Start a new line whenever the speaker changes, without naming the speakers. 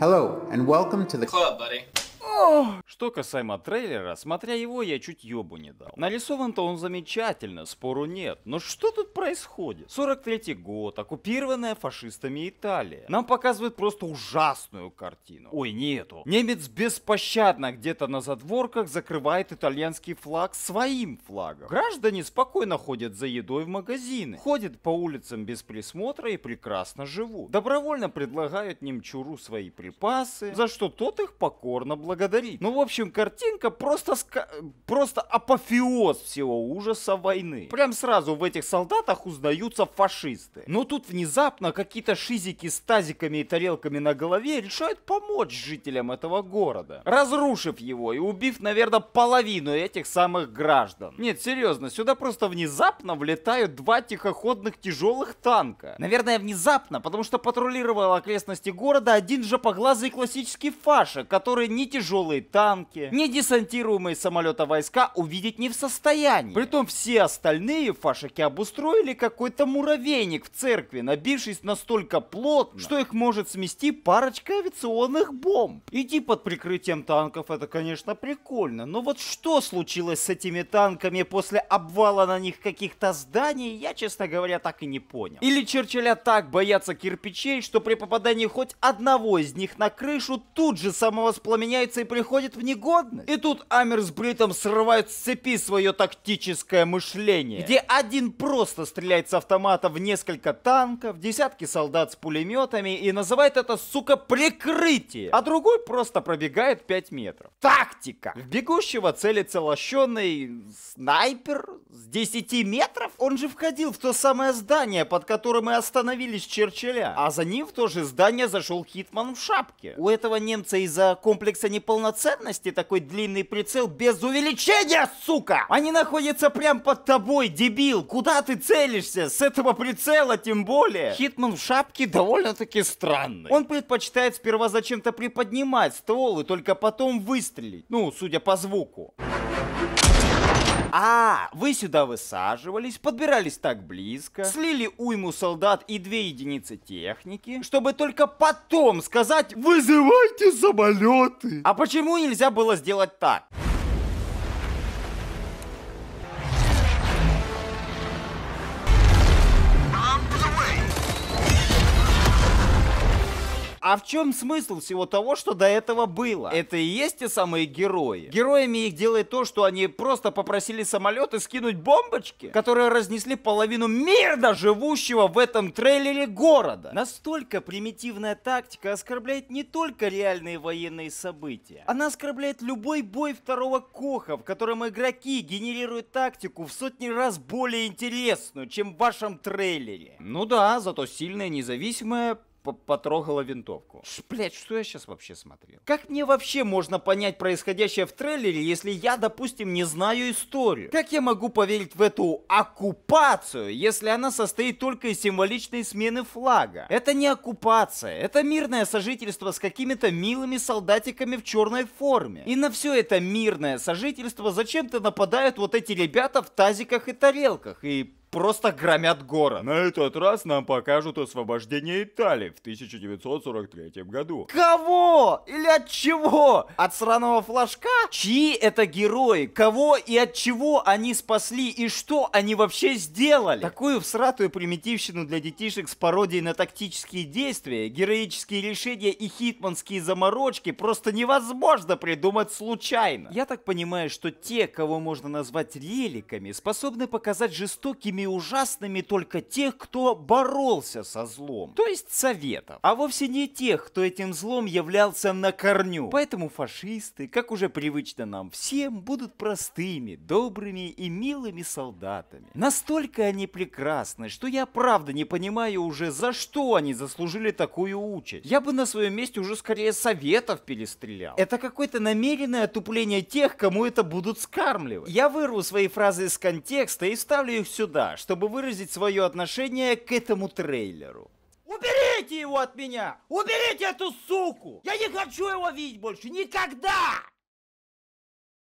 Hello, and welcome to the
club, buddy.
Что касаемо трейлера, смотря его, я чуть ёбу не дал. Нарисован-то он замечательно, спору нет. Но что тут происходит? 43 год, оккупированная фашистами Италия. Нам показывают просто ужасную картину. Ой, нету. Немец беспощадно где-то на задворках закрывает итальянский флаг своим флагом. Граждане спокойно ходят за едой в магазины. Ходят по улицам без присмотра и прекрасно живут. Добровольно предлагают немчуру свои припасы, за что тот их покорно благодарит. Ну, в общем, картинка просто, ска... просто апофеоз всего ужаса войны. Прям сразу в этих солдатах узнаются фашисты. Но тут внезапно какие-то шизики с тазиками и тарелками на голове решают помочь жителям этого города. Разрушив его и убив, наверное, половину этих самых граждан. Нет, серьезно, сюда просто внезапно влетают два тихоходных тяжелых танка. Наверное, внезапно, потому что патрулировал окрестности города один жопоглазый классический фаша, который не тяжелые танки, не десантируемые самолета войска увидеть не в состоянии. Притом все остальные фашики обустроили какой-то муравейник в церкви, набившись настолько плотно, что их может смести парочка авиационных бомб. Идти под прикрытием танков это, конечно, прикольно, но вот что случилось с этими танками после обвала на них каких-то зданий, я, честно говоря, так и не понял. Или Черчилля так боятся кирпичей, что при попадании хоть одного из них на крышу тут же самовоспламеняется и приходит в негодность. И тут Амер с Бритом срывают с цепи свое тактическое мышление, где один просто стреляет с автомата в несколько танков, десятки солдат с пулеметами и называет это, сука, прикрытие, а другой просто пробегает 5 метров. Тактика! В бегущего целится лощеный снайпер с 10 метров? Он же входил в то самое здание, под которым мы остановились Черчилля, а за ним в то же здание зашел Хитман в шапке. У этого немца из-за комплекса неполноценности такой длинный прицел без увеличения, сука! Они находятся прям под тобой, дебил! Куда ты целишься? С этого прицела тем более! Хитман в шапке довольно-таки странный. Он предпочитает сперва зачем-то приподнимать ствол и только потом выстрелить. Ну, судя по звуку. А, вы сюда высаживались, подбирались так близко, слили уйму солдат и две единицы техники, чтобы только потом сказать «Вызывайте самолеты!» А почему нельзя было сделать так? А в чем смысл всего того, что до этого было? Это и есть те самые герои. Героями их делает то, что они просто попросили самолеты скинуть бомбочки, которые разнесли половину мирно живущего в этом трейлере города. Настолько примитивная тактика оскорбляет не только реальные военные события. Она оскорбляет любой бой второго Коха, в котором игроки генерируют тактику в сотни раз более интересную, чем в вашем трейлере. Ну да, зато сильная, независимая, потрогала винтовку. Ш, блять, что я сейчас вообще смотрел? Как мне вообще можно понять происходящее в трейлере, если я, допустим, не знаю историю? Как я могу поверить в эту оккупацию, если она состоит только из символичной смены флага? Это не оккупация, это мирное сожительство с какими-то милыми солдатиками в черной форме. И на все это мирное сожительство зачем-то нападают вот эти ребята в тазиках и тарелках и просто громят город.
На этот раз нам покажут освобождение Италии в 1943 году.
Кого? Или от чего? От сраного флажка? Чьи это герои? Кого и от чего они спасли? И что они вообще сделали? Такую всратую примитивщину для детишек с пародией на тактические действия, героические решения и хитманские заморочки просто невозможно придумать случайно. Я так понимаю, что те, кого можно назвать реликами, способны показать жестокими ужасными только тех, кто боролся со злом, то есть советов, а вовсе не тех, кто этим злом являлся на корню. Поэтому фашисты, как уже привычно нам всем, будут простыми, добрыми и милыми солдатами. Настолько они прекрасны, что я правда не понимаю уже, за что они заслужили такую участь. Я бы на своем месте уже скорее советов перестрелял. Это какое-то намеренное отупление тех, кому это будут скармливать. Я вырву свои фразы из контекста и вставлю их сюда, чтобы выразить свое отношение к этому трейлеру. Уберите его от меня! Уберите эту суку! Я не хочу его видеть больше никогда!